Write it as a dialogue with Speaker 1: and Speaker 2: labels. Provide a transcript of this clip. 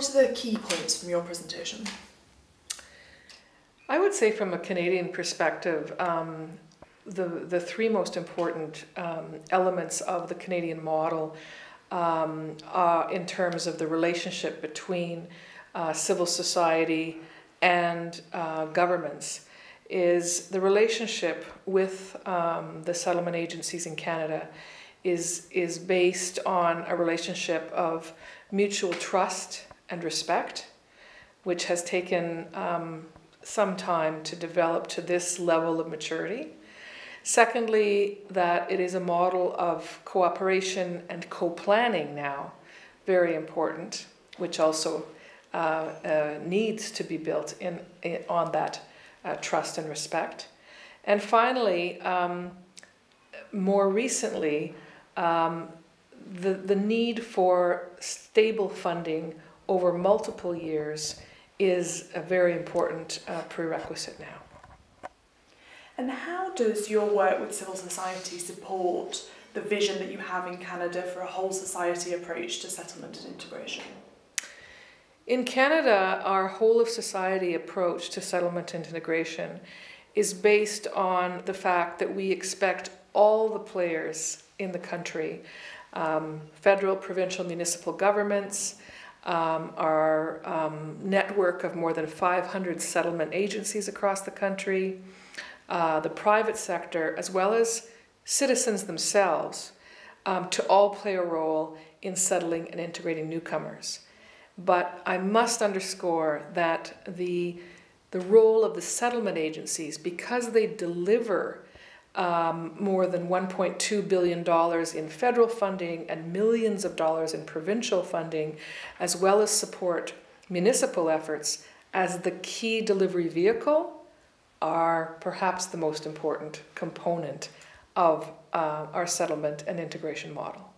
Speaker 1: What are the key points from your presentation?
Speaker 2: I would say, from a Canadian perspective, um, the, the three most important um, elements of the Canadian model um, uh, in terms of the relationship between uh, civil society and uh, governments is the relationship with um, the settlement agencies in Canada is, is based on a relationship of mutual trust and respect, which has taken um, some time to develop to this level of maturity. Secondly, that it is a model of cooperation and co planning now, very important, which also uh, uh, needs to be built in, in on that uh, trust and respect. And finally, um, more recently, um, the, the need for stable funding over multiple years is a very important uh, prerequisite now.
Speaker 1: And how does your work with civil society support the vision that you have in Canada for a whole society approach to settlement and integration?
Speaker 2: In Canada, our whole of society approach to settlement and integration is based on the fact that we expect all the players in the country um, federal, provincial, municipal governments, um, our um, network of more than 500 settlement agencies across the country, uh, the private sector, as well as citizens themselves, um, to all play a role in settling and integrating newcomers. But I must underscore that the, the role of the settlement agencies, because they deliver um, more than $1.2 billion in federal funding and millions of dollars in provincial funding, as well as support municipal efforts as the key delivery vehicle, are perhaps the most important component of uh, our settlement and integration model.